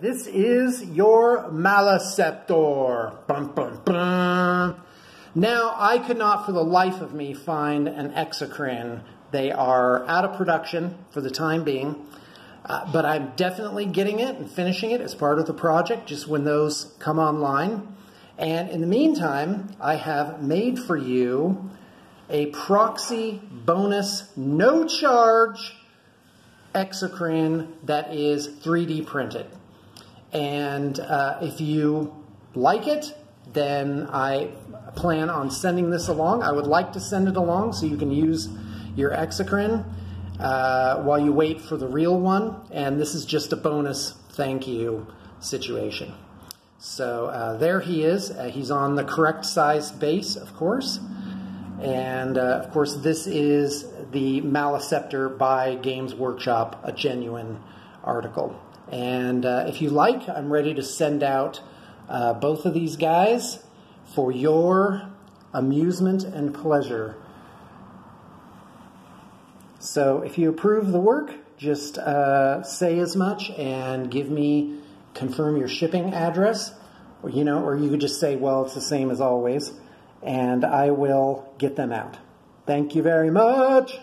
this is your Maleceptor. Bum, bum, bum. Now, I could not for the life of me find an Exocrine. They are out of production for the time being, uh, but I'm definitely getting it and finishing it as part of the project just when those come online. And in the meantime, I have made for you a proxy bonus no charge exocrine that is 3D printed. And uh, if you like it, then I plan on sending this along. I would like to send it along so you can use your exocrine uh, while you wait for the real one. And this is just a bonus thank you situation. So uh, there he is. Uh, he's on the correct size base, of course. And uh, of course, this is the Maleceptor by Games Workshop, a genuine article. And uh, if you like, I'm ready to send out uh, both of these guys for your amusement and pleasure. So if you approve the work, just uh, say as much and give me, confirm your shipping address, or, you know, or you could just say, well, it's the same as always and I will get them out. Thank you very much.